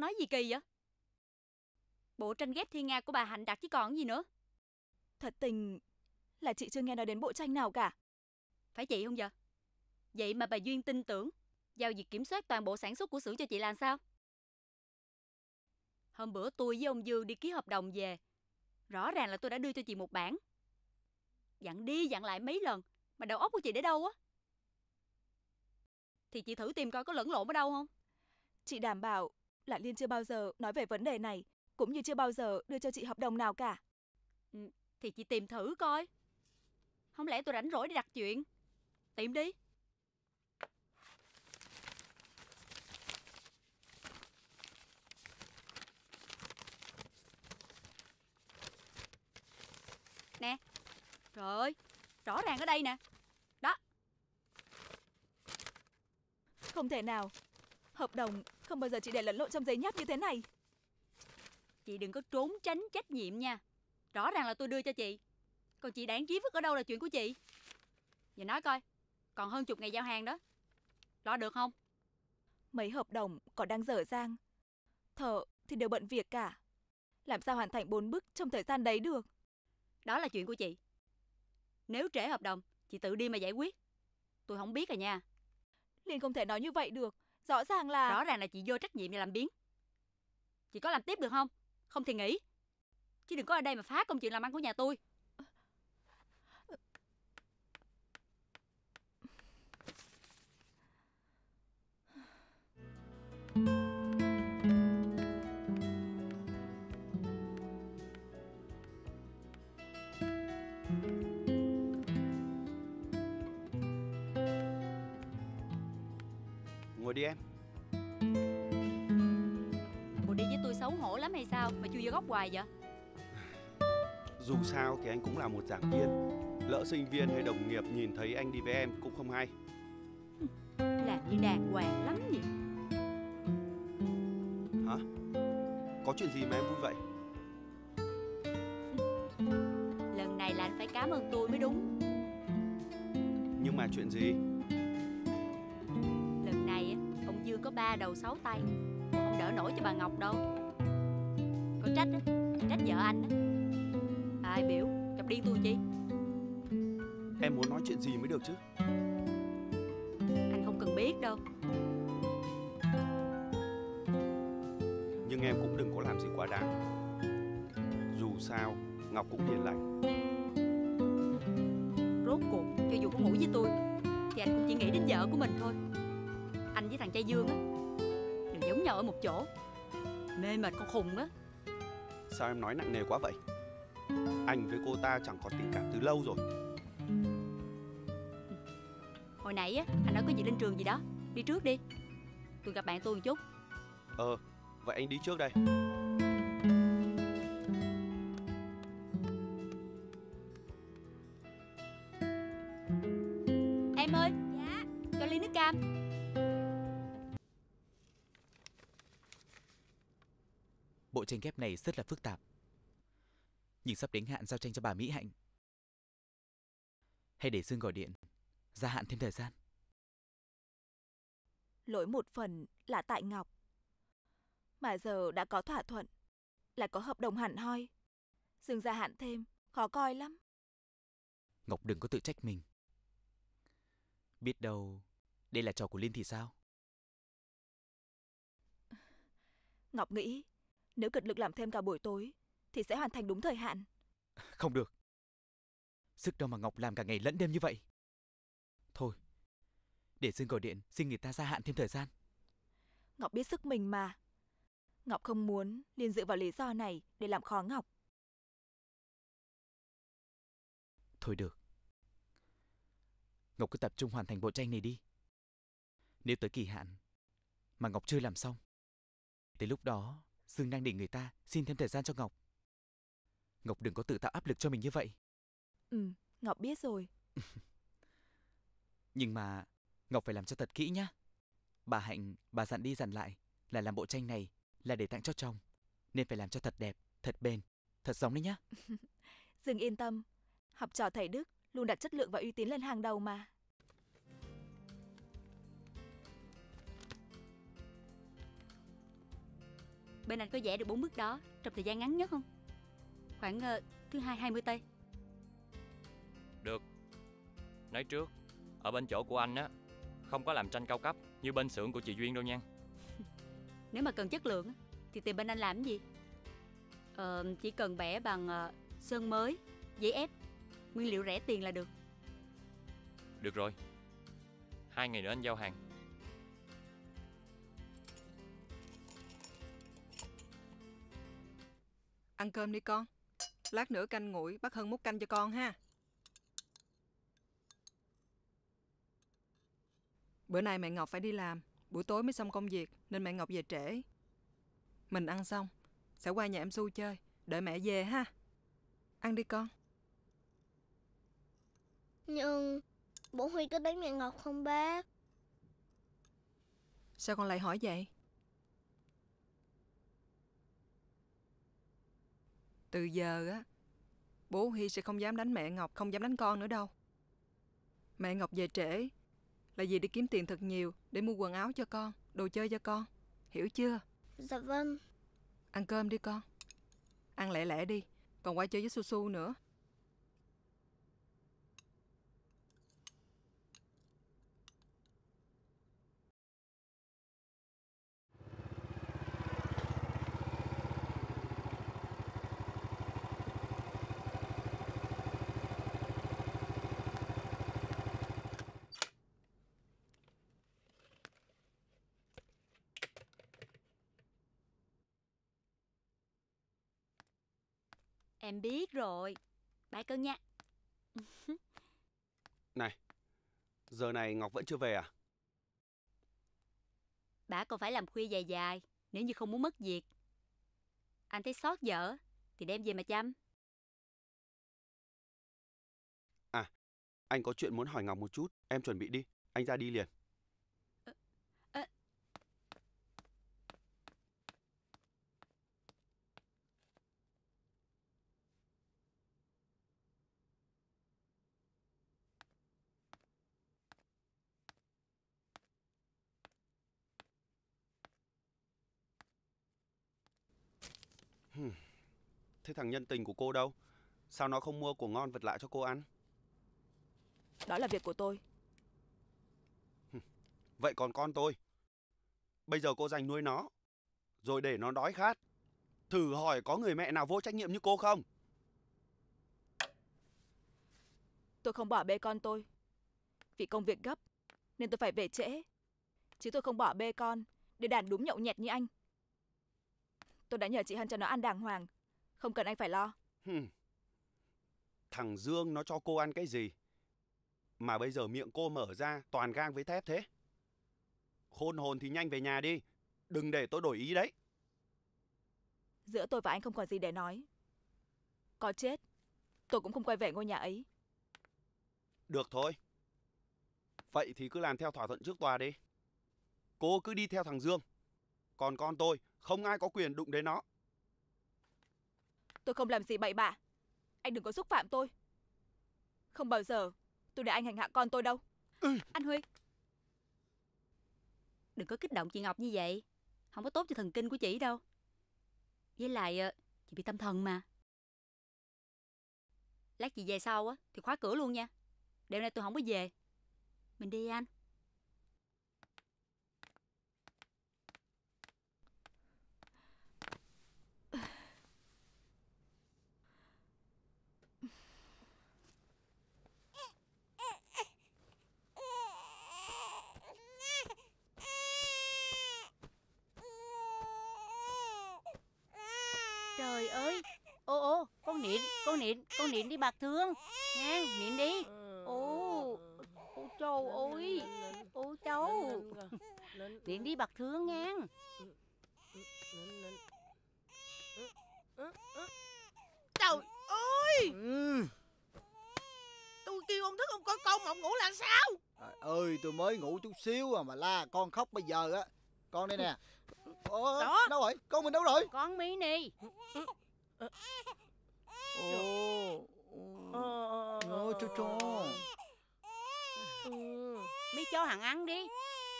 nói gì kỳ vậy? Bộ tranh ghép thiên nga của bà Hạnh đặt chứ còn gì nữa. Thật tình là chị chưa nghe nói đến bộ tranh nào cả. Phải chị không giờ? Vậy mà bà Duyên tin tưởng giao việc kiểm soát toàn bộ sản xuất của xưởng cho chị làm sao? Hôm bữa tôi với ông Dư đi ký hợp đồng về. Rõ ràng là tôi đã đưa cho chị một bản. Dặn đi dặn lại mấy lần mà đầu óc của chị để đâu á? Thì chị thử tìm coi có lẫn lộn ở đâu không? Chị đảm bảo là Liên chưa bao giờ nói về vấn đề này, cũng như chưa bao giờ đưa cho chị hợp đồng nào cả. Ừ, thì chị tìm thử coi. Không lẽ tôi rảnh rỗi đi đặt chuyện? Tìm đi. Nè. Trời ơi, rõ ràng ở đây nè. Đó. Không thể nào. Hợp đồng không bao giờ chị để lẫn lộn trong giấy nháp như thế này. Chị đừng có trốn tránh trách nhiệm nha. Rõ ràng là tôi đưa cho chị. Còn chị đáng trí vứt ở đâu là chuyện của chị. Giờ nói coi, còn hơn chục ngày giao hàng đó. Lo được không? Mấy hợp đồng còn đang dở dang. Thợ thì đều bận việc cả. Làm sao hoàn thành bốn bức trong thời gian đấy được? Đó là chuyện của chị. Nếu trễ hợp đồng, chị tự đi mà giải quyết. Tôi không biết à nha. Liên không thể nói như vậy được. Rõ ràng là... Rõ ràng là chị vô trách nhiệm và làm biến. Chị có làm tiếp được không? Không thì nghỉ. Chứ đừng có ở đây mà phá công chuyện làm ăn của nhà tôi. Ngồi đi em. Bộ đi với tôi xấu hổ lắm hay sao? Mà chui vô góc hoài vậy? Dù sao thì anh cũng là một giảng viên. Lỡ sinh viên hay đồng nghiệp nhìn thấy anh đi với em cũng không hay. Làm như đàng hoàng lắm nhỉ? Hả? Có chuyện gì mà em vui vậy? Lần này là anh phải cảm ơn tôi mới đúng. Nhưng mà chuyện gì? Có ba đầu sáu tay. Không đỡ nổi cho bà Ngọc đâu. Có trách á Trách vợ anh á. Ai biểu Chọc điên tôi chi? Em muốn nói chuyện gì mới được chứ? Anh không cần biết đâu. Nhưng em cũng đừng có làm gì quá đáng. Dù sao Ngọc cũng hiền lành. Rốt cuộc cho dù có ngủ với tôi Thì anh cũng chỉ nghĩ đến vợ của mình thôi thằng trai Dương á. Đều giống nhau ở một chỗ. Mê mệt con khùng á. Sao em nói nặng nề quá vậy? Anh với cô ta chẳng có tình cảm từ lâu rồi. Hồi nãy á Anh nói có gì lên trường gì đó. Đi trước đi. Tôi gặp bạn tôi một chút. Ờ, vậy anh đi trước đây tranh ghép này rất là phức tạp. Nhưng sắp đến hạn giao tranh cho bà Mỹ Hạnh. Hay để Dương gọi điện, gia hạn thêm thời gian. Lỗi một phần là tại Ngọc. Mà giờ đã có thỏa thuận, là có hợp đồng hẳn hoi. Dương gia hạn thêm, khó coi lắm. Ngọc đừng có tự trách mình. Biết đâu, đây là trò của Liên thì sao? Ngọc nghĩ, nếu cật lực làm thêm cả buổi tối, thì sẽ hoàn thành đúng thời hạn. Không được. Sức đâu mà Ngọc làm cả ngày lẫn đêm như vậy. Thôi, để Dương gọi điện xin người ta gia hạn thêm thời gian. Ngọc biết sức mình mà. Ngọc không muốn Liên dựa vào lý do này để làm khó Ngọc. Thôi được. Ngọc cứ tập trung hoàn thành bộ tranh này đi. Nếu tới kỳ hạn mà Ngọc chưa làm xong, tới lúc đó Dương đang để người ta xin thêm thời gian cho Ngọc. Ngọc đừng có tự tạo áp lực cho mình như vậy. Ừ, Ngọc biết rồi. Nhưng mà Ngọc phải làm cho thật kỹ nhá. Bà Hạnh, bà dặn đi dặn lại là làm bộ tranh này là để tặng cho chồng. Nên phải làm cho thật đẹp, thật bền, thật giống đấy nhá. Dương yên tâm, học trò thầy Đức luôn đặt chất lượng và uy tín lên hàng đầu mà. Bên anh có vẽ được bốn bức đó Trong thời gian ngắn nhất không? Khoảng uh, thứ hai 20 tây Được. Nói trước Ở bên chỗ của anh á Không có làm tranh cao cấp Như bên xưởng của chị Duyên đâu nha. Nếu mà cần chất lượng Thì tìm bên anh làm gì? Ờ, Chỉ cần vẽ bằng ờ, sơn mới Giấy ép Nguyên liệu rẻ tiền là được. Được rồi. Hai ngày nữa anh giao hàng Ăn cơm đi con. Lát nữa canh nguội, bác Hân múc canh cho con ha. Bữa nay mẹ Ngọc phải đi làm, buổi tối mới xong công việc nên mẹ Ngọc về trễ. Mình ăn xong, sẽ qua nhà em Su chơi, đợi mẹ về ha. Ăn đi con. Nhưng bố Huy có đánh mẹ Ngọc không bác? Sao con lại hỏi vậy? Từ giờ á, bố Huy sẽ không dám đánh mẹ Ngọc, không dám đánh con nữa đâu. Mẹ Ngọc về trễ là vì đi kiếm tiền thật nhiều để mua quần áo cho con, đồ chơi cho con. Hiểu chưa? Dạ vâng. Ăn cơm đi con. Ăn lẹ lẹ đi, còn qua chơi với Su Su nữa. Em biết rồi Bye cưng nha Này, giờ này Ngọc vẫn chưa về à? Bà còn phải làm khuya dài dài Nếu như không muốn mất việc Anh thấy sót vợ Thì đem về mà chăm Anh có chuyện muốn hỏi Ngọc một chút, em chuẩn bị đi, anh ra đi liền. Thế thằng nhân tình của cô đâu? Sao nó không mua của ngon vật lạ cho cô ăn? Đó là việc của tôi. Vậy còn con tôi? Bây giờ cô dành nuôi nó, rồi để nó đói khát. Thử hỏi có người mẹ nào vô trách nhiệm như cô không? Tôi không bỏ bê con tôi. Vì công việc gấp, nên tôi phải về trễ. Chứ tôi không bỏ bê con để đàn đúng nhậu nhẹt như anh. Tôi đã nhờ chị Hân cho nó ăn đàng hoàng. Không cần anh phải lo. Hmm. Thằng Dương nó cho cô ăn cái gì? Mà bây giờ miệng cô mở ra toàn gang với thép thế. Khôn hồn thì nhanh về nhà đi. Đừng để tôi đổi ý đấy. Giữa tôi và anh không còn gì để nói. Có chết, tôi cũng không quay về ngôi nhà ấy. Được thôi. Vậy thì cứ làm theo thỏa thuận trước tòa đi. Cô cứ đi theo thằng Dương. Còn con tôi, không ai có quyền đụng đến nó. Tôi không làm gì bậy bạ. Anh đừng có xúc phạm tôi. Không bao giờ tôi để anh hành hạ con tôi đâu. Anh Huy. Đừng có kích động chị Ngọc như vậy. Không có tốt cho thần kinh của chị đâu. Với lại ờ, chị bị tâm thần mà. Lát chị về sau á Thì khóa cửa luôn nha. Đêm nay tôi không có về. Mình đi anh Trời ơi Ô ô con Niệm Con Niệm Con Niệm đi bạc thương. Nha Niệm đi. Ô Ô trời ơi Ô cháu Niệm đi bạc thương nha Trời ơi! Tôi kêu ông thức ông coi công mà ông ngủ là sao? Trời ơi tôi mới ngủ chút xíu à mà la con khóc bây giờ á. Con đây nè. Ủa, Đó. đâu rồi? Con mình đâu rồi? Con mini Ồ. Ôi cho cho. Mi cho hàng ăn đi.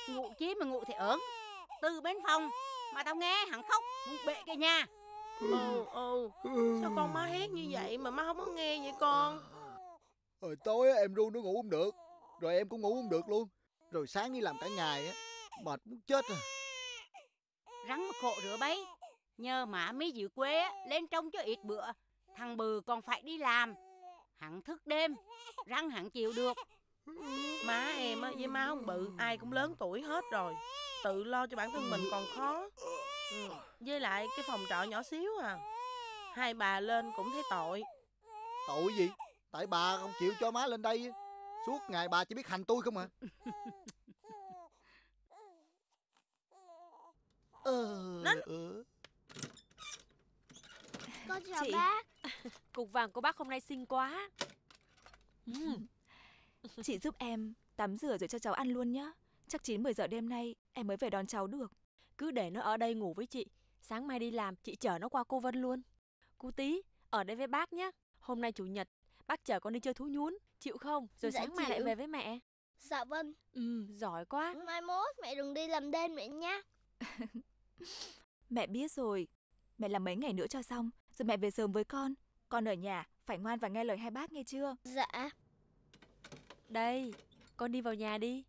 Ngủ chí mà ngủ thì ớn Từ bên phòng Mà tao nghe hắn khóc Muốn bệ cái nhà Ừ ừ. Sao con má hét như vậy mà má không có nghe vậy con? Hồi tối á, em ru nó ngủ không được. Rồi em cũng ngủ không được luôn. Rồi sáng đi làm cả ngày á Mệt muốn chết à. Rắn mà khổ rửa bấy. Nhờ má mới giữ quê á, lên trông cho ít bữa Thằng bừ còn phải đi làm. Hắn thức đêm Răng hắn chịu được. Má em á với má ông bự Ai cũng lớn tuổi hết rồi. Tự lo cho bản thân mình còn khó. Ừ. Với lại cái phòng trọ nhỏ xíu à. Hai bà lên cũng thấy tội. Tội gì? Tại bà không chịu cho má lên đây. Suốt ngày bà chỉ biết hành tôi không à. Ờ, ờ. Con chào Chị. bác Cục vàng của bác hôm nay xinh quá. Chị giúp em tắm rửa rồi cho cháu ăn luôn nhá. Chắc 9-10 giờ đêm nay em mới về đón cháu được. Cứ để nó ở đây ngủ với chị. Sáng mai đi làm, chị chở nó qua cô Vân luôn. Cô Tí, ở đây với bác nhé. Hôm nay chủ nhật, bác chở con đi chơi thú nhún. Chịu không? Rồi Dạ sáng mai lại chịu. về với mẹ. Dạ vâng Ừ, giỏi quá. Mai mốt mẹ đừng đi làm đêm nữa nha Mẹ biết rồi. Mẹ làm mấy ngày nữa cho xong, rồi mẹ về sớm với con. Con ở nhà phải ngoan và nghe lời hai bác nghe chưa? Dạ Đây, con đi vào nhà đi.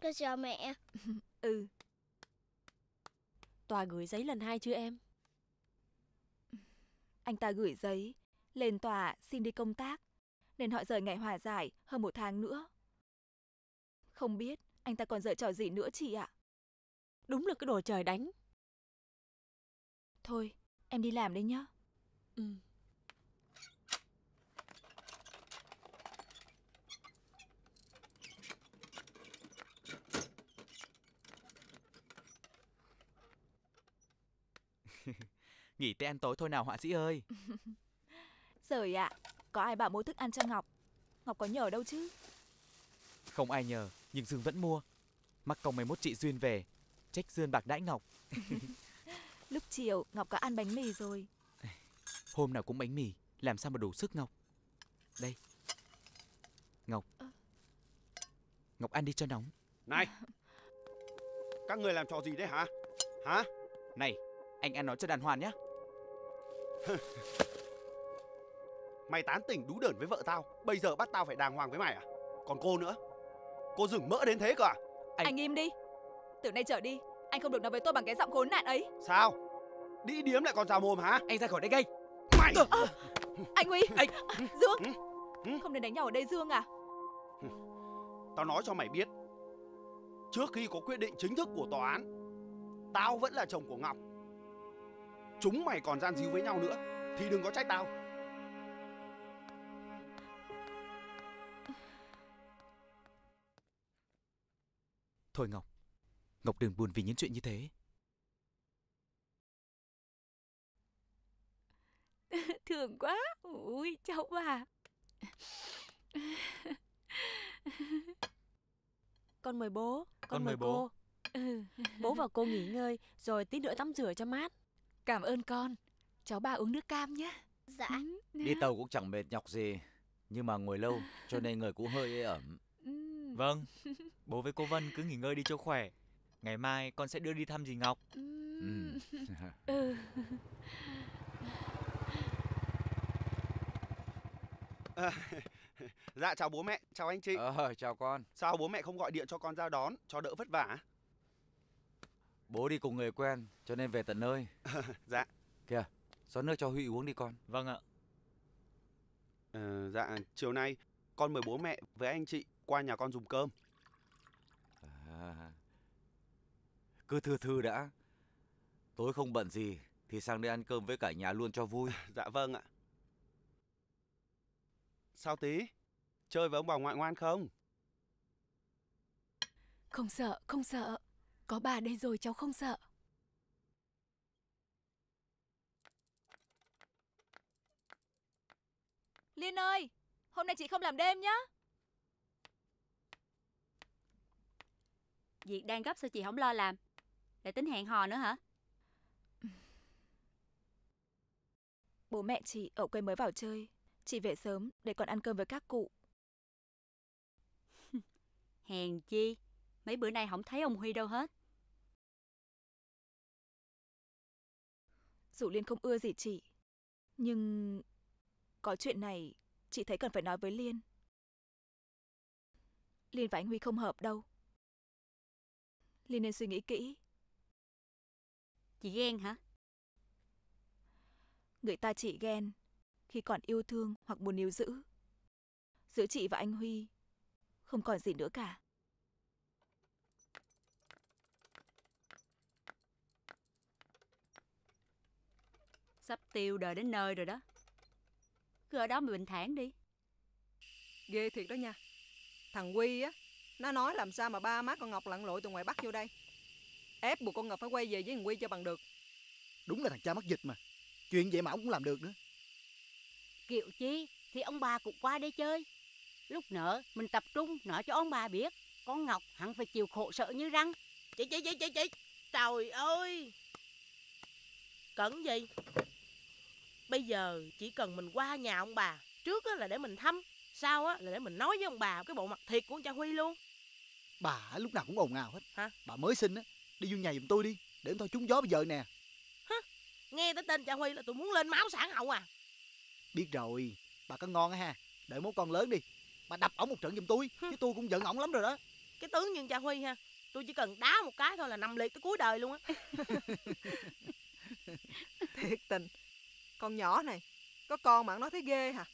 Con chào mẹ Ừ, Tòa gửi giấy lần hai chưa em? anh ta gửi giấy lên tòa xin đi công tác, nên họ rời ngày hòa giải hơn một tháng nữa. Không biết anh ta còn dở trò gì nữa chị ạ. Đúng là cái đồ trời đánh. Thôi, em đi làm đây nhá. Ừ. Nghỉ tới ăn tối thôi nào họa sĩ ơi. Rồi ạ, có ai bảo mua thức ăn cho Ngọc? Ngọc có nhờ đâu chứ? Không ai nhờ, nhưng Dương vẫn mua. Mắc công mấy mốt chị Duyên về. Trách Duyên bạc đãi Ngọc. Lúc chiều Ngọc có ăn bánh mì rồi. Hôm nào cũng bánh mì, làm sao mà đủ sức Ngọc. Đây. Ngọc. Ngọc ăn đi cho nóng. Này Các người làm trò gì đấy hả Hả Này, anh ăn nó cho đàn hoàn nhá. Mày tán tỉnh đú đởn với vợ tao Bây giờ bắt tao phải đàng hoàng với mày à Còn cô nữa Cô dừng mỡ đến thế cơ à Anh- Anh im đi. Từ nay trở đi, anh không được nói với tôi bằng cái giọng khốn nạn ấy. Sao Đĩ điếm lại còn rào mồm hả Anh ra khỏi đây ngay. Mày Anh Uy, Anh- Dương, Ừ, ừ. không nên đánh nhau ở đây Dương à? Tao nói cho mày biết Trước khi có quyết định chính thức của tòa án Tao vẫn là chồng của Ngọc Chúng mày còn gian díu với nhau nữa Thì đừng có trách tao Thôi Ngọc. Ngọc đừng buồn vì những chuyện như thế. Thương quá. Ui, cháu à. Con mời bố. Con, Con mời mời bố. cô. Ừ. Bố và cô nghỉ ngơi, rồi tí nữa tắm rửa cho mát. Cảm ơn con. Cháu ba uống nước cam nhé. Dạ Đi tàu cũng chẳng mệt nhọc gì Nhưng mà ngồi lâu cho nên người cũng hơi ê ẩm Vâng, bố với cô Vân cứ nghỉ ngơi đi cho khỏe. Ngày mai con sẽ đưa đi thăm dì Ngọc. ừ. Ừ. à, Dạ chào bố mẹ Chào anh chị Ờ chào con Sao bố mẹ không gọi điện cho con ra đón Cho đỡ vất vả Bố đi cùng người quen cho nên về tận nơi Dạ Kìa rót nước cho Huy uống đi con Vâng ạ. Ờ, Dạ chiều nay Con mời bố mẹ với anh chị Qua nhà con dùng cơm à. Cứ thư thư đã Tối không bận gì Thì sang đây ăn cơm với cả nhà luôn cho vui Dạ vâng ạ Sao tí Chơi với ông bà ngoại ngoan không Không sợ, không sợ. Có bà đây rồi cháu không sợ. Liên ơi, hôm nay chị không làm đêm nhá. Việc đang gấp sao chị không lo làm Lại tính hẹn hò nữa hả Bố mẹ chị ở quê mới vào chơi. Chị về sớm để còn ăn cơm với các cụ. Hèn chi Mấy bữa nay không thấy ông Huy đâu hết Dù Liên không ưa gì chị, nhưng có chuyện này chị thấy cần phải nói với Liên. Liên và anh Huy không hợp đâu. Liên nên suy nghĩ kỹ. Chị ghen hả? Người ta chỉ ghen khi còn yêu thương hoặc muốn níu giữ. Giữa chị và anh Huy không còn gì nữa cả. Sắp tiêu đời đến nơi rồi đó. Cứ ở đó mà bình thản đi. Ghê thiệt đó nha. Thằng Quy á, nó nói làm sao mà ba má con Ngọc lặn lội từ ngoài Bắc vô đây. Ép buộc con Ngọc phải quay về với thằng Quy cho bằng được. Đúng là thằng cha mắc dịch mà. Chuyện vậy mà ông cũng làm được nữa. Kiệu chi thì ông bà cũng qua đây chơi. Lúc nợ mình tập trung nói cho ông bà biết. Con Ngọc hẳn phải chịu khổ sở như răng. Chị, chị, chị, chị, chị. Trời ơi. Cẩn gì? Bây giờ chỉ cần mình qua nhà ông bà. Trước á là để mình thăm. Sau á là để mình nói với ông bà cái bộ mặt thiệt của con cha Huy luôn. Bà lúc nào cũng ồn ào hết. Hả? Bà mới sinh á, đi vô nhà giùm tôi đi, để tôi trúng gió bây giờ nè. Nghe tới tên cha Huy là tôi muốn lên máu sản hậu à. Biết rồi, bà có ngon á ha. Đợi mốt con lớn đi, bà đập ổng một trận giùm tôi, chứ tôi cũng giận ổng lắm rồi đó. Cái tướng như cha Huy ha. Tôi chỉ cần đá một cái thôi là nằm liệt tới cuối đời luôn á. Thiệt tình. Con nhỏ này, có con mà nó thấy ghê hả?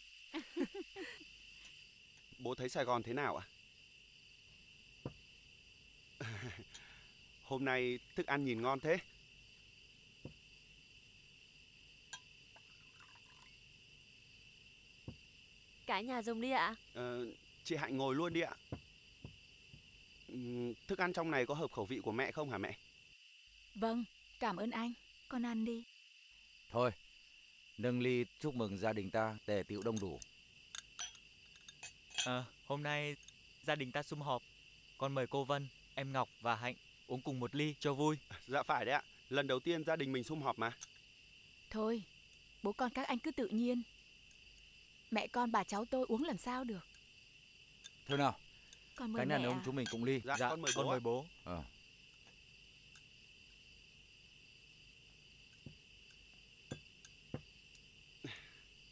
Bố thấy Sài Gòn thế nào ạ? Hôm nay thức ăn nhìn ngon thế. Cả nhà dùng đi ạ. Ờ, chị Hạnh ngồi luôn đi ạ. Ừm, Thức ăn trong này có hợp khẩu vị của mẹ không hả mẹ? Vâng, cảm ơn anh. Con ăn đi. Thôi, nâng ly chúc mừng gia đình ta tề tựu đông đủ. Ờ, hôm nay gia đình ta sum họp. Con mời cô Vân, em Ngọc và Hạnh uống cùng một ly cho vui. Dạ phải đấy ạ. Lần đầu tiên gia đình mình sum họp mà. Thôi, bố con các anh cứ tự nhiên. Mẹ con bà cháu tôi uống làm sao được. Thôi nào, Con mời mẹ đàn ông à? chúng mình cùng ly. Dạ, con mời con bố mời bố. Ờ.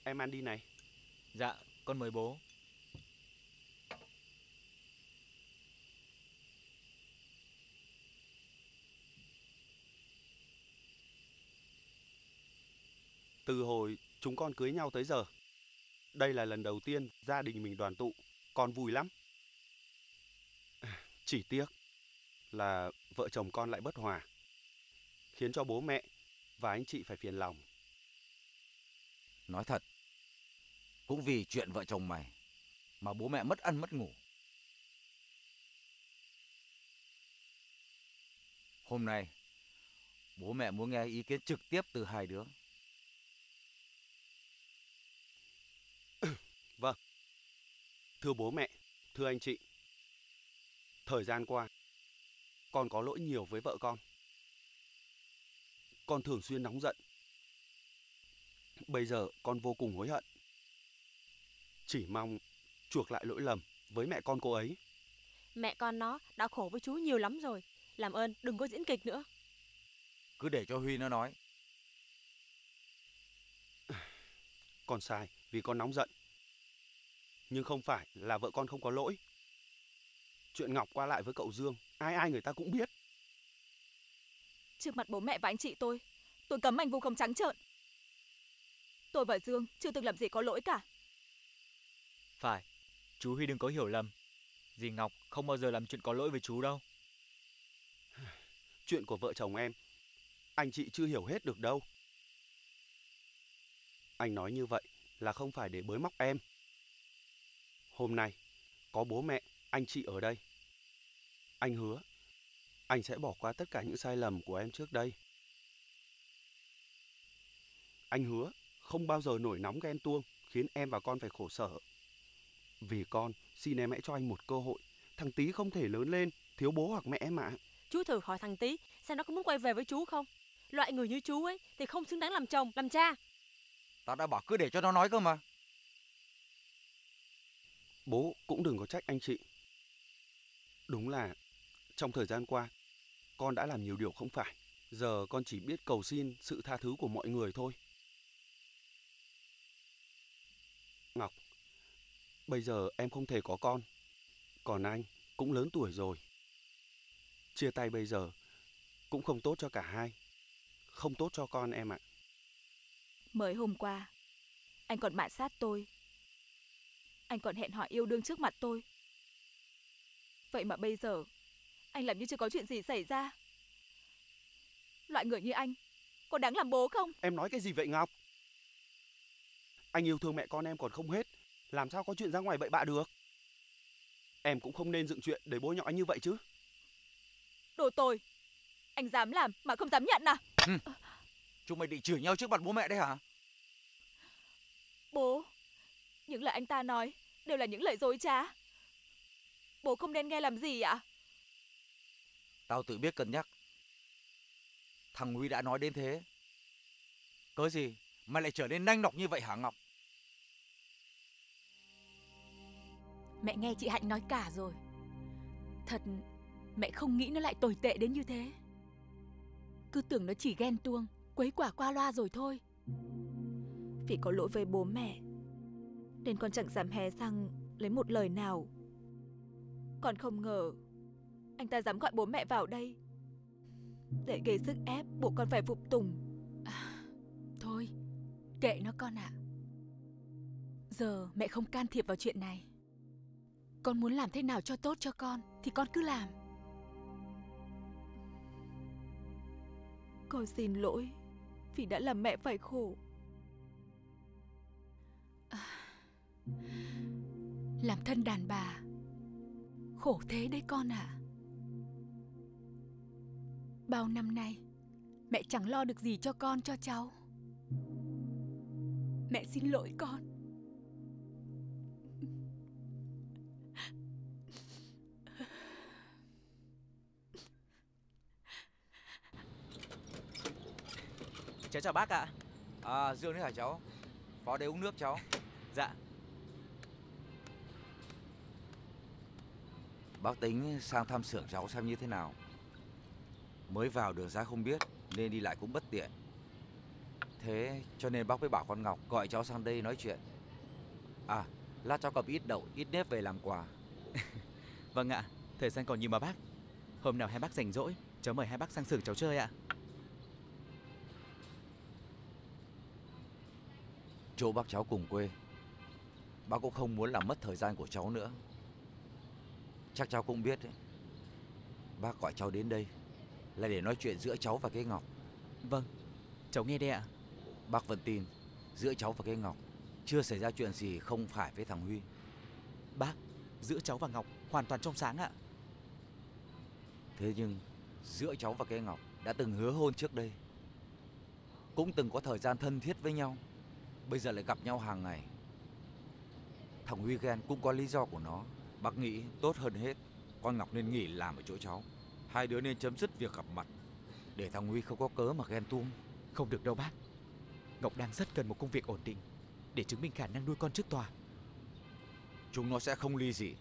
Em ăn đi này. Dạ, con mời bố. Từ hồi chúng con cưới nhau tới giờ, đây là lần đầu tiên gia đình mình đoàn tụ, con vui lắm. Chỉ tiếc là vợ chồng con lại bất hòa, khiến cho bố mẹ và anh chị phải phiền lòng. Nói thật, cũng vì chuyện vợ chồng mày mà bố mẹ mất ăn mất ngủ. Hôm nay, bố mẹ muốn nghe ý kiến trực tiếp từ hai đứa. Vâng. Thưa bố mẹ, thưa anh chị. Thời gian qua, con có lỗi nhiều với vợ con. Con thường xuyên nóng giận. Bây giờ con vô cùng hối hận. Chỉ mong chuộc lại lỗi lầm với mẹ con cô ấy. Mẹ con nó đã khổ với chú nhiều lắm rồi. Làm ơn đừng có diễn kịch nữa. Cứ để cho Huy nó nói. Con sai vì con nóng giận. Nhưng không phải là vợ con không có lỗi. Chuyện Ngọc qua lại với cậu Dương, ai ai người ta cũng biết. Trước mặt bố mẹ và anh chị tôi, tôi cấm anh vu không trắng trợn. Tôi và Dương chưa từng làm gì có lỗi cả. Phải, chú Huy đừng có hiểu lầm. Dì Ngọc không bao giờ làm chuyện có lỗi với chú đâu. Chuyện của vợ chồng em, anh chị chưa hiểu hết được đâu. Anh nói như vậy là không phải để bới móc em. Hôm nay, có bố mẹ, anh chị ở đây. Anh hứa, anh sẽ bỏ qua tất cả những sai lầm của em trước đây. Anh hứa không bao giờ nổi nóng ghen tuông khiến em và con phải khổ sở. Vì con, xin em hãy cho anh một cơ hội. Thằng tí không thể lớn lên, thiếu bố hoặc mẹ mà. Chú thử hỏi thằng tí xem nó có muốn quay về với chú không? Loại người như chú ấy thì không xứng đáng làm chồng, làm cha. Tao đã bảo cứ để cho nó nói cơ mà. Bố cũng đừng có trách anh chị. Đúng là trong thời gian qua, con đã làm nhiều điều không phải, Giờ con chỉ biết cầu xin sự tha thứ của mọi người thôi. Ngọc, bây giờ em không thể có con. Còn anh cũng lớn tuổi rồi. Chia tay bây giờ cũng không tốt cho cả hai. Không tốt cho con em ạ. Mới hôm qua, anh còn mạn sát tôi. Anh còn hẹn hò yêu đương trước mặt tôi. Vậy mà bây giờ, anh làm như chưa có chuyện gì xảy ra. Loại người như anh, có đáng làm bố không? Em nói cái gì vậy Ngọc? Anh yêu thương mẹ con em còn không hết. Làm sao có chuyện ra ngoài bậy bạ được? Em cũng không nên dựng chuyện để bố nhọ anh như vậy chứ. Đồ tồi. Anh dám làm mà không dám nhận à? Ừ. Chúng mày định chửi nhau trước mặt bố mẹ đấy hả? Bố, những lời anh ta nói đều là những lời dối trá. Bố không nên nghe làm gì ạ? Tao tự biết cân nhắc. Thằng Huy đã nói đến thế. Cớ gì mà lại trở nên nanh nọc như vậy hả Ngọc? Mẹ nghe chị Hạnh nói cả rồi. Thật, mẹ không nghĩ nó lại tồi tệ đến như thế. Cứ tưởng nó chỉ ghen tuông, quấy quả qua loa rồi thôi. Vì có lỗi với bố mẹ, nên con chẳng dám hé răng lấy một lời nào. Con không ngờ, anh ta dám gọi bố mẹ vào đây. Để gây sức ép buộc con phải phục tùng. À, thôi, kệ nó con ạ. À. Giờ mẹ không can thiệp vào chuyện này. Con muốn làm thế nào cho tốt cho con thì con cứ làm. Con xin lỗi vì đã làm mẹ phải khổ. Làm thân đàn bà khổ thế đấy con ạ. À. Bao năm nay mẹ chẳng lo được gì cho con cho cháu. Mẹ xin lỗi con. Cháu chào bác ạ. À, Dương đấy hả cháu? Vào đây uống nước cháu. Dạ. Bác tính sang thăm xưởng cháu xem như thế nào. Mới vào đường ra không biết nên đi lại cũng bất tiện. Thế cho nên bác mới bảo con Ngọc gọi cháu sang đây nói chuyện. À, lát cháu cầm ít đậu, ít nếp về làm quà. vâng ạ, thời gian còn nhiều mà bác. Hôm nào hai bác rảnh rỗi, cháu mời hai bác sang xưởng cháu chơi ạ. chỗ bác cháu cùng quê Bác cũng không muốn làm mất thời gian của cháu nữa Chắc cháu cũng biết đấy. Bác gọi cháu đến đây Là để nói chuyện giữa cháu và cái Ngọc. Vâng, cháu nghe đây ạ. Bác vẫn tin Giữa cháu và cái Ngọc Chưa xảy ra chuyện gì không phải với thằng Huy. Bác, giữa cháu và Ngọc hoàn toàn trong sáng ạ. Thế nhưng Giữa cháu và cái Ngọc Đã từng hứa hôn trước đây Cũng từng có thời gian thân thiết với nhau Bây giờ lại gặp nhau hàng ngày. Thằng Huy ghen cũng có lý do của nó Bác nghĩ tốt hơn hết Con Ngọc nên nghỉ làm ở chỗ cháu. Hai đứa nên chấm dứt việc gặp mặt. Để thằng Huy không có cớ mà ghen tuông. Không được đâu bác. Ngọc đang rất cần một công việc ổn định Để chứng minh khả năng nuôi con trước tòa. Chúng nó sẽ không ly dị.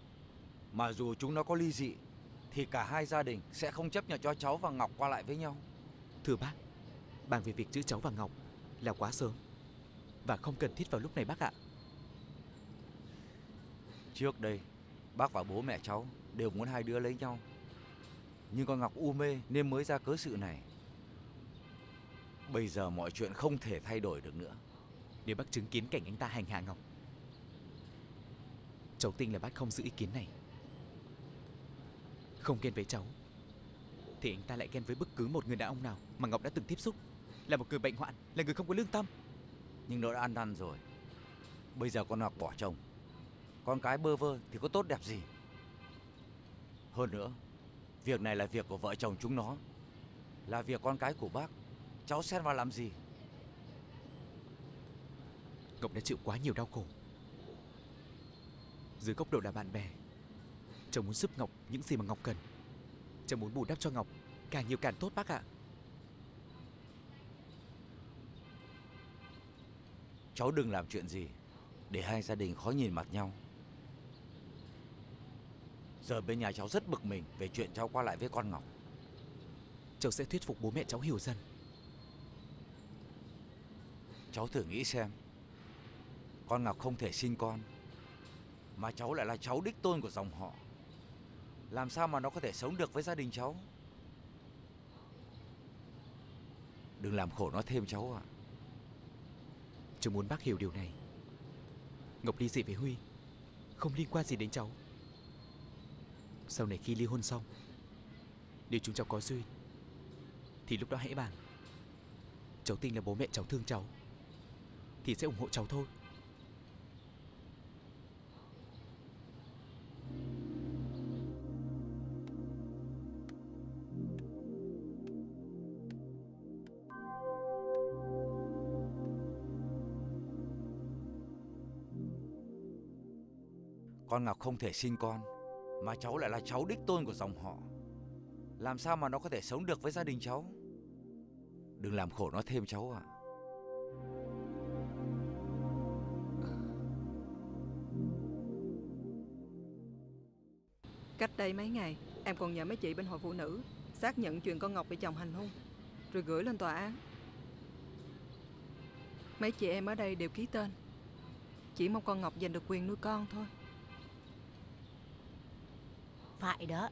Mà dù chúng nó có ly dị Thì cả hai gia đình sẽ không chấp nhận cho cháu và Ngọc qua lại với nhau. Thưa bác Bàn về việc giữ cháu và Ngọc Là quá sớm và không cần thiết vào lúc này bác ạ. Trước đây, bác và bố mẹ cháu đều muốn hai đứa lấy nhau. Nhưng con Ngọc u mê nên mới ra cớ sự này. Bây giờ mọi chuyện không thể thay đổi được nữa. Nếu bác chứng kiến cảnh anh ta hành hạ Ngọc, cháu tin là bác không giữ ý kiến này. Không ghen với cháu, thì anh ta lại ghen với bất cứ một người đàn ông nào mà Ngọc đã từng tiếp xúc. Là một người bệnh hoạn, là người không có lương tâm nhưng nó đã ăn năn rồi Bây giờ con Ngọc bỏ chồng Con cái bơ vơ thì có tốt đẹp gì? Hơn nữa Việc này là việc của vợ chồng chúng nó. Là việc con cái của bác. Cháu xen vào làm gì? Ngọc đã chịu quá nhiều đau khổ. Dưới góc độ là bạn bè Cháu muốn giúp Ngọc những gì mà Ngọc cần. Cháu muốn bù đắp cho Ngọc Càng nhiều càng tốt bác ạ. Cháu đừng làm chuyện gì Để hai gia đình khó nhìn mặt nhau Giờ bên nhà cháu rất bực mình Về chuyện cháu qua lại với con Ngọc. Cháu sẽ thuyết phục bố mẹ cháu hiểu dần Cháu thử nghĩ xem. Con Ngọc không thể sinh con Mà cháu lại là cháu đích tôn của dòng họ. Làm sao mà nó có thể sống được với gia đình cháu? Đừng làm khổ nó thêm cháu ạ. Cháu muốn bác hiểu điều này. Ngọc ly dị với Huy Không liên quan gì đến cháu sau này khi ly hôn xong, Nếu chúng cháu có duyên, Thì lúc đó hãy bàn. Cháu tin là bố mẹ cháu thương cháu, Thì sẽ ủng hộ cháu thôi. Con Ngọc không thể sinh con mà cháu lại là cháu đích tôn của dòng họ Làm sao mà nó có thể sống được với gia đình cháu Đừng làm khổ nó thêm cháu ạ Cách đây mấy ngày, em còn nhờ mấy chị bên hội phụ nữ xác nhận chuyện con Ngọc bị chồng hành hung, rồi gửi lên tòa án. Mấy chị em ở đây đều ký tên. Chỉ mong con Ngọc giành được quyền nuôi con thôi. Phải đó.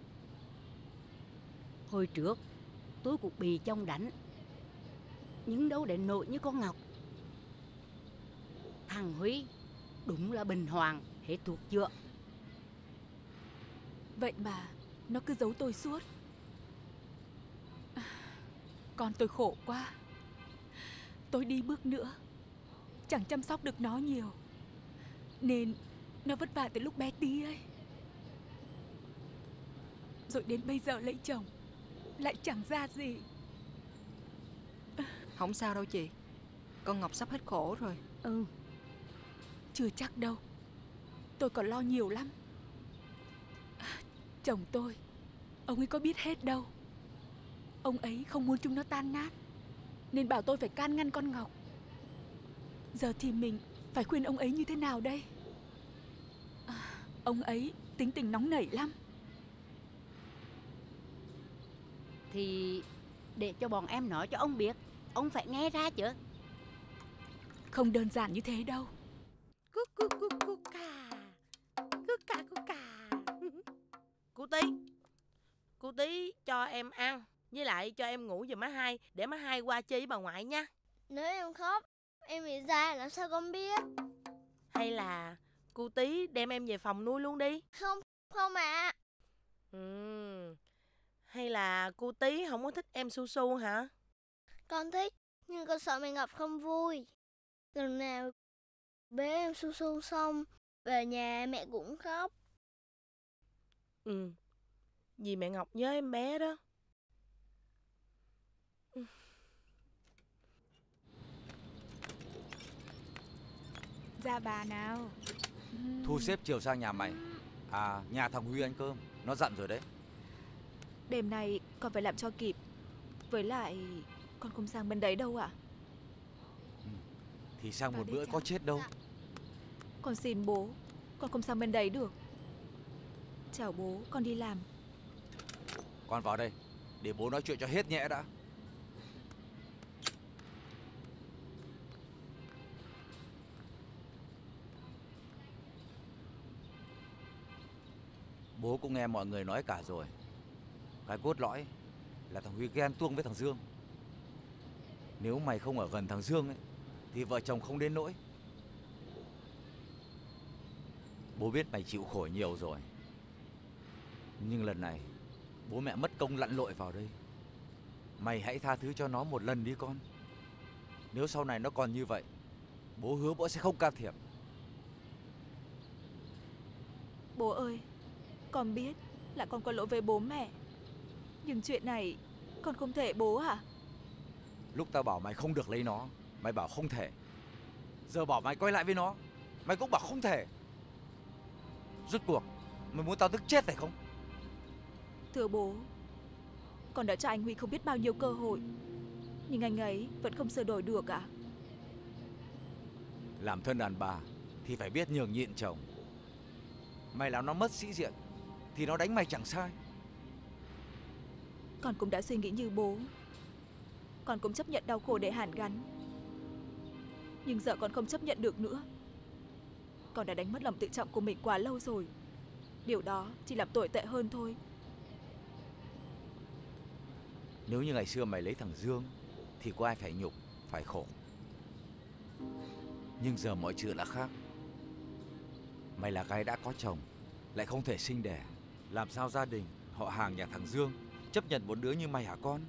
Hồi trước, tôi cũng bị chồng đánh. Nhưng đâu để nội như con Ngọc. Thằng Huy đúng là bình hoàng, hết thuộc chưa Vậy mà nó cứ giấu tôi suốt Con tôi khổ quá Tôi đi bước nữa Chẳng chăm sóc được nó nhiều Nên nó vất vả từ lúc bé tí ấy rồi đến bây giờ lấy chồng Lại chẳng ra gì. Không sao đâu chị. Con Ngọc sắp hết khổ rồi. Ừ. Chưa chắc đâu. Tôi còn lo nhiều lắm. Chồng tôi Ông ấy có biết hết đâu. Ông ấy không muốn chúng nó tan nát Nên bảo tôi phải can ngăn con Ngọc. Giờ thì mình Phải khuyên ông ấy như thế nào đây? À, Ông ấy tính tình nóng nảy lắm Thì để cho bọn em nói cho ông biết Ông phải nghe ra chứ Không đơn giản như thế đâu Cú cú cú cú cà Cú cà cú cà Cô Tí Cô Tí cho em ăn Với lại cho em ngủ giùm má hai Để má hai qua chơi với bà ngoại nha Nếu em khóc, em bị da làm sao con biết? Hay là cô Tí đem em về phòng nuôi luôn đi Không, không ạ. ừ. Hay là cô Tí không có thích em su su hả? Con thích, nhưng con sợ mẹ Ngọc không vui. Lần nào bế em su su xong, về nhà mẹ cũng khóc. Ừ Vì mẹ Ngọc nhớ em bé đó. Ra bà nào. Thu xếp chiều sang nhà mày. À nhà thằng Huy ăn cơm. Nó dặn rồi đấy Đêm nay con phải làm cho kịp. Với lại Con không sang bên đấy đâu ạ. Thì sang Vào một bữa cháu. có chết đâu. Con xin bố Con không sang bên đấy được. Chào bố con đi làm. Con vào đây Để bố nói chuyện cho hết nhẹ đã. Bố cũng nghe mọi người nói cả rồi cái cốt lõi Là thằng Huy ghen tuông với thằng Dương. Nếu mày không ở gần thằng Dương ấy, Thì vợ chồng không đến nỗi. Bố biết mày chịu khổ nhiều rồi. Nhưng lần này, Bố mẹ mất công lặn lội vào đây. Mày hãy tha thứ cho nó một lần đi con. Nếu sau này nó còn như vậy, Bố hứa bố sẽ không can thiệp. Bố ơi, Con biết là con có lỗi với bố mẹ. Nhưng chuyện này. Con không thể bố hả? Lúc tao bảo mày không được lấy nó Mày bảo không thể. Giờ bảo mày quay lại với nó Mày cũng bảo không thể. Rốt cuộc Mày muốn tao tức chết phải không? Thưa bố Con đã cho anh Huy không biết bao nhiêu cơ hội Nhưng anh ấy vẫn không sửa đổi được à? Làm thân đàn bà Thì phải biết nhường nhịn chồng. Mày làm nó mất sĩ diện Thì nó đánh mày chẳng sai con cũng đã suy nghĩ như bố. Con cũng chấp nhận đau khổ để hàn gắn. Nhưng giờ con không chấp nhận được nữa. Con đã đánh mất lòng tự trọng của mình quá lâu rồi. Điều đó chỉ làm tồi tệ hơn thôi. Nếu như ngày xưa mày lấy thằng Dương Thì có ai phải nhục, phải khổ Nhưng giờ mọi chuyện đã khác Mày là gái đã có chồng Lại không thể sinh đẻ Làm sao gia đình, họ hàng nhà thằng Dương Chấp nhận một đứa như mày hả con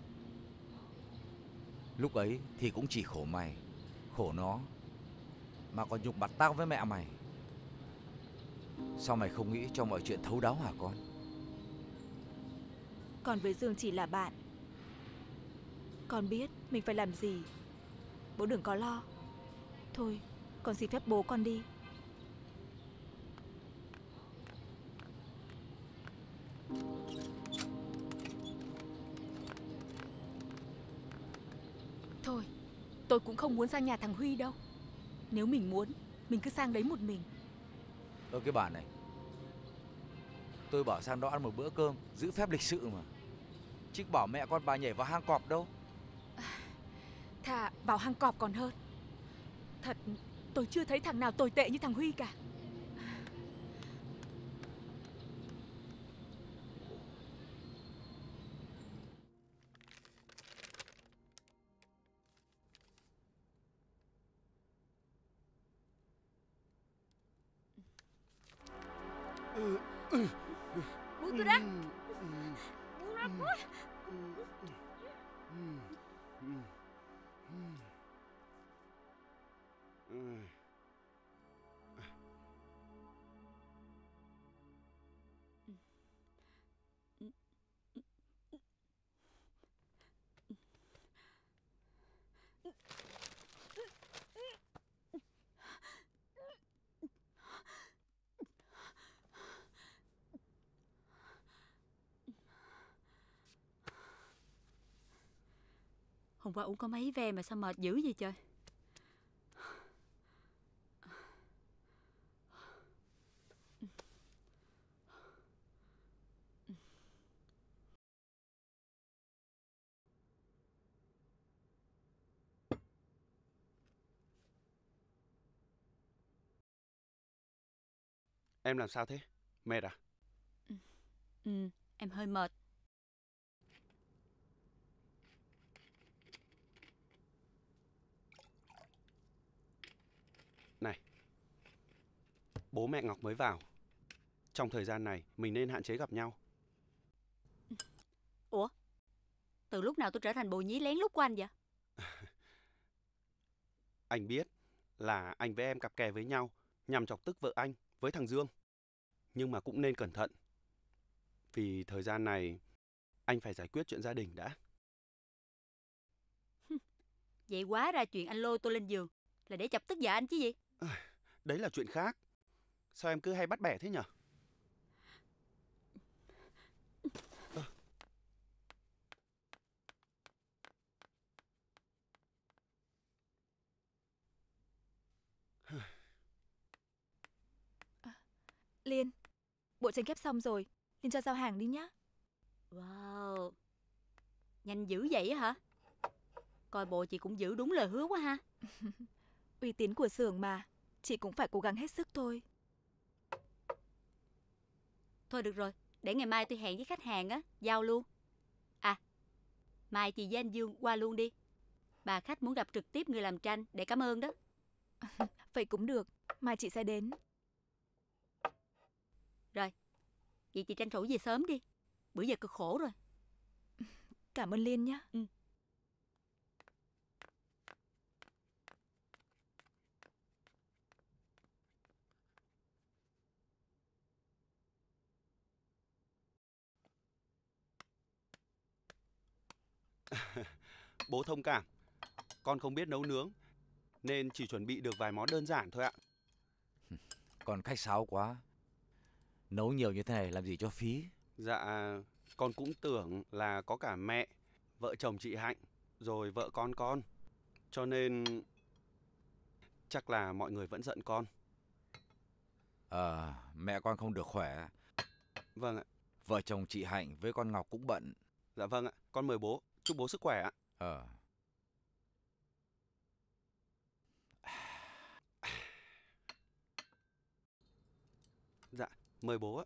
Lúc ấy thì cũng chỉ khổ mày Khổ nó Mà còn nhục mặt tao với mẹ mày Sao mày không nghĩ cho mọi chuyện thấu đáo hả con Còn với Dương chỉ là bạn. Con biết mình phải làm gì. Bố đừng có lo. Thôi, con xin phép bố con đi. Thôi, tôi cũng không muốn sang nhà thằng Huy đâu. Nếu mình muốn, mình cứ sang đấy một mình. Ơ cái bà này Tôi bảo sang đó ăn một bữa cơm Giữ phép lịch sự mà Chứ bảo mẹ con bà nhảy vào hang cọp đâu Thà vào hang cọp còn hơn. Thật, tôi chưa thấy thằng nào tồi tệ như thằng Huy cả. Hôm qua uống có mấy ve mà sao mệt dữ vậy trời Em làm sao thế? Mệt à? Ừ, em hơi mệt Này, bố mẹ Ngọc mới vào. Trong thời gian này, mình nên hạn chế gặp nhau. Ủa Từ lúc nào tôi trở thành bồ nhí lén lút của anh vậy Anh biết là anh với em cặp kè với nhau nhằm chọc tức vợ anh với thằng Dương. Nhưng mà cũng nên cẩn thận. Vì thời gian này anh phải giải quyết chuyện gia đình đã. Vậy quá ra chuyện anh lôi tôi lên giường Là để chọc tức vợ anh chứ gì Đấy là chuyện khác. Sao em cứ hay bắt bẻ thế nhở? Liên, bộ tranh ghép xong rồi. Liên cho giao hàng đi nhá. Wow Nhanh dữ vậy á hả Coi bộ chị cũng giữ đúng lời hứa quá ha Uy tín của xưởng mà. Chị cũng phải cố gắng hết sức thôi. Thôi được rồi Để ngày mai tôi hẹn với khách hàng á Giao luôn À Mai chị với anh Dương qua luôn đi Bà khách muốn gặp trực tiếp người làm tranh Để cảm ơn đó Vậy cũng được. Mai chị sẽ đến. Rồi Vậy chị tranh thủ về sớm đi Bữa giờ cực khổ rồi Cảm ơn Liên nhé. Ừ. Bố thông cảm. Con không biết nấu nướng nên chỉ chuẩn bị được vài món đơn giản thôi ạ. Còn khách sáo quá Nấu nhiều như thế này làm gì cho phí Dạ, con cũng tưởng là có cả mẹ, vợ chồng chị Hạnh, rồi vợ con con. Cho nên chắc là mọi người vẫn giận con. Ờ mẹ con không được khỏe Vâng ạ. Vợ chồng chị Hạnh với con Ngọc cũng bận Dạ vâng ạ, con mời bố. Chúc bố sức khỏe ạ. Ờ. Dạ, mời bố ạ.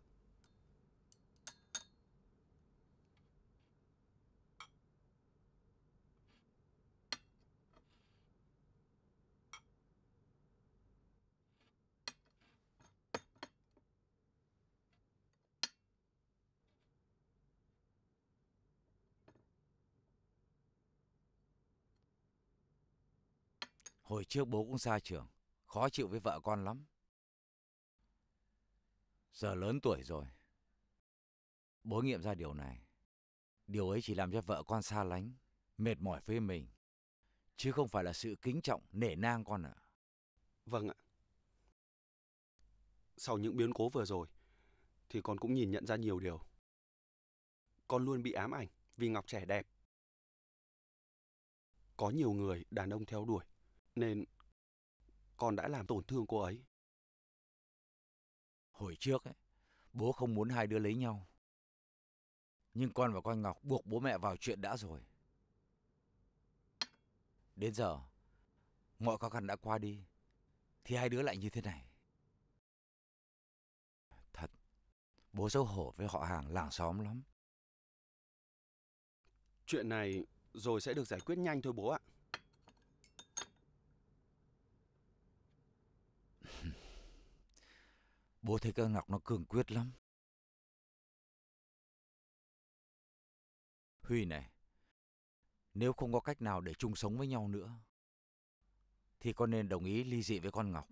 Hồi trước bố cũng xa trường, khó chịu với vợ con lắm. Giờ lớn tuổi rồi. Bố nghiệm ra điều này. Điều ấy chỉ làm cho vợ con xa lánh, mệt mỏi với mình. Chứ không phải là sự kính trọng, nể nang con ạ. Vâng ạ. Sau những biến cố vừa rồi, thì con cũng nhìn nhận ra nhiều điều. Con luôn bị ám ảnh vì Ngọc trẻ đẹp. Có nhiều người đàn ông theo đuổi, nên con đã làm tổn thương cô ấy. Hồi trước ấy, bố không muốn hai đứa lấy nhau. Nhưng con và con Ngọc buộc bố mẹ vào chuyện đã rồi. Đến giờ, mọi khó khăn đã qua đi, thì hai đứa lại như thế này. Thật, bố xấu hổ với họ hàng làng xóm lắm. Chuyện này rồi sẽ được giải quyết nhanh thôi bố ạ. Bố thấy con Ngọc nó cường quyết lắm. Huy này, nếu không có cách nào để chung sống với nhau nữa, thì con nên đồng ý ly dị với con Ngọc.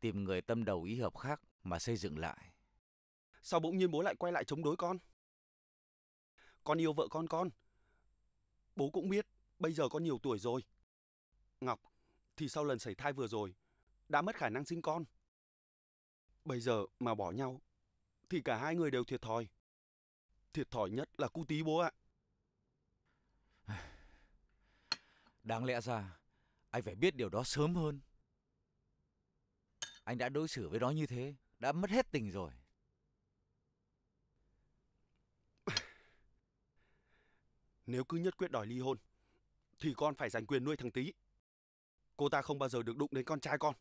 Tìm người tâm đầu ý hợp khác mà xây dựng lại. Sao bỗng nhiên bố lại quay lại chống đối con? Con yêu vợ con con. Bố cũng biết, bây giờ con nhiều tuổi rồi. Ngọc, thì sau lần xảy thai vừa rồi, đã mất khả năng sinh con. Bây giờ mà bỏ nhau, thì cả hai người đều thiệt thòi. Thiệt thòi nhất là cu tí bố ạ. Đáng lẽ ra, anh phải biết điều đó sớm hơn. Anh đã đối xử với nó như thế, đã mất hết tình rồi. Nếu cứ nhất quyết đòi ly hôn, thì con phải giành quyền nuôi thằng Tý. Cô ta không bao giờ được đụng đến con trai con.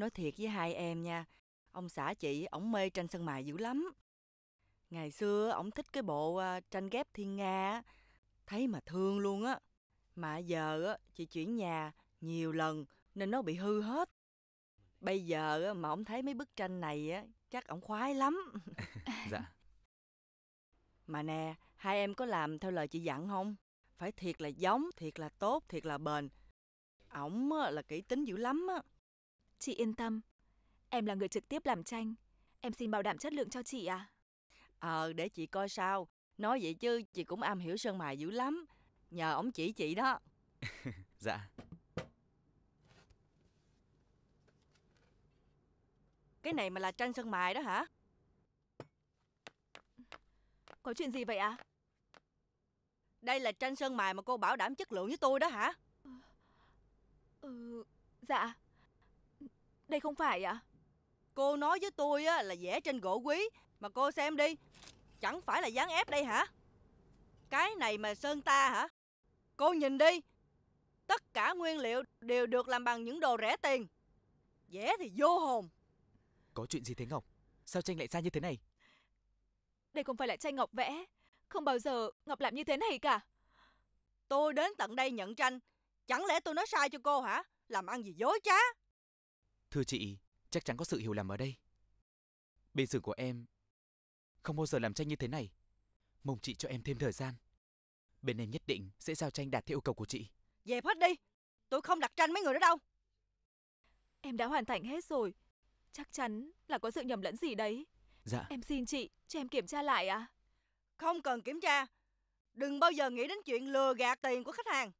Nói thiệt với hai em nha, ông xã chị, ổng mê tranh sân mài dữ lắm. Ngày xưa ổng thích cái bộ à, tranh ghép thiên nga, á, thấy mà thương luôn á. Mà giờ á, chị chuyển nhà nhiều lần nên nó bị hư hết. Bây giờ á, mà ổng thấy mấy bức tranh này á, chắc ổng khoái lắm. Dạ. Mà nè, hai em có làm theo lời chị dặn không? Phải thiệt là giống, thiệt là tốt, thiệt là bền. Ổng là kỹ tính dữ lắm á. Chị yên tâm. Em là người trực tiếp làm tranh. Em xin bảo đảm chất lượng cho chị à? Ờ, để chị coi sao. Nói vậy chứ chị cũng am hiểu sơn mài dữ lắm. Nhờ ổng chỉ chị đó. Dạ. Cái này mà là tranh sơn mài đó hả? Có chuyện gì vậy ạ? Đây là tranh sơn mài mà cô bảo đảm chất lượng với tôi đó hả? Ừ, dạ. Đây không phải ạ. Cô nói với tôi á, là vẽ trên gỗ quý Mà cô xem đi Chẳng phải là dán ép đây hả Cái này mà sơn ta hả Cô nhìn đi Tất cả nguyên liệu đều được làm bằng những đồ rẻ tiền Vẽ thì vô hồn Có chuyện gì thế Ngọc? Sao tranh lại ra như thế này? Đây không phải là tranh Ngọc vẽ. Không bao giờ Ngọc làm như thế này cả. Tôi đến tận đây nhận tranh Chẳng lẽ tôi nói sai cho cô hả Làm ăn gì dối trá Thưa chị, chắc chắn có sự hiểu lầm ở đây. Bên xưởng của em không bao giờ làm tranh như thế này. Mong chị cho em thêm thời gian. Bên em nhất định sẽ giao tranh đạt theo yêu cầu của chị. Dẹp hết đi Tôi không đặt tranh mấy người đó đâu Em đã hoàn thành hết rồi. Chắc chắn là có sự nhầm lẫn gì đấy. Dạ. Em xin chị, cho em kiểm tra lại ạ. Không cần kiểm tra Đừng bao giờ nghĩ đến chuyện lừa gạt tiền của khách hàng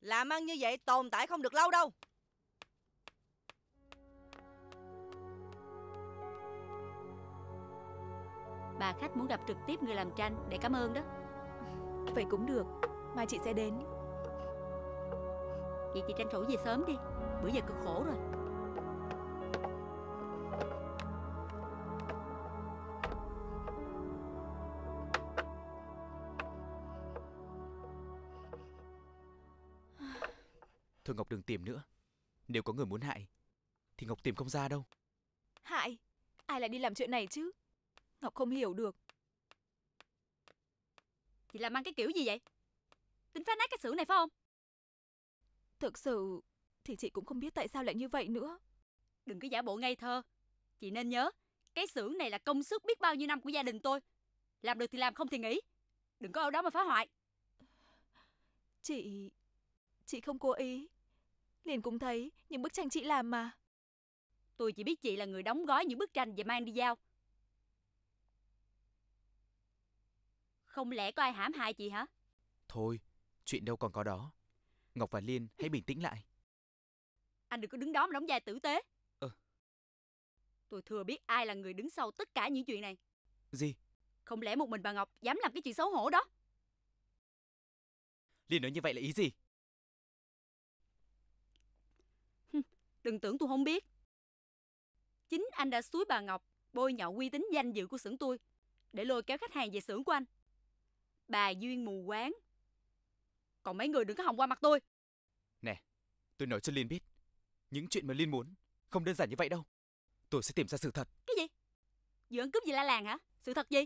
Làm ăn như vậy tồn tại không được lâu đâu Bà khách muốn gặp trực tiếp người làm tranh để cảm ơn đó. Vậy cũng được Mai chị sẽ đến. Vậy chị tranh thủ về sớm đi Bữa giờ cực khổ rồi. Thôi Ngọc đừng tìm nữa. Nếu có người muốn hại Thì Ngọc tìm không ra đâu. Hại? Ai lại đi làm chuyện này chứ? Ngọc không hiểu được. Chị làm ăn cái kiểu gì vậy? Tính phá nát cái xưởng này phải không? Thực sự thì chị cũng không biết tại sao lại như vậy nữa. Đừng có giả bộ ngây thơ. Chị nên nhớ, cái xưởng này là công sức biết bao nhiêu năm của gia đình tôi. Làm được thì làm, không thì nghỉ. Đừng có ở đó mà phá hoại. Chị... Chị không cố ý. Liền cũng thấy những bức tranh chị làm mà. Tôi chỉ biết chị là người đóng gói những bức tranh và mang đi giao. Không lẽ có ai hãm hại chị hả? Thôi, chuyện đâu còn có đó. Ngọc và Liên hãy bình tĩnh lại. Anh đừng có đứng đó mà đóng vai tử tế. Ờ. Tôi thừa biết ai là người đứng sau tất cả những chuyện này. Gì? Không lẽ một mình bà Ngọc dám làm cái chuyện xấu hổ đó? Liên nói như vậy là ý gì? Đừng tưởng tôi không biết. Chính anh đã xúi bà Ngọc bôi nhọ uy tín danh dự của xưởng tôi để lôi kéo khách hàng về xưởng của anh. Bà duyên mù quáng. Còn mấy người đừng có hòng qua mặt tôi. Nè, tôi nói cho Liên biết. Những chuyện mà Liên muốn không đơn giản như vậy đâu. Tôi sẽ tìm ra sự thật. Cái gì? Vừa ăn cướp gì la làng hả? Sự thật gì?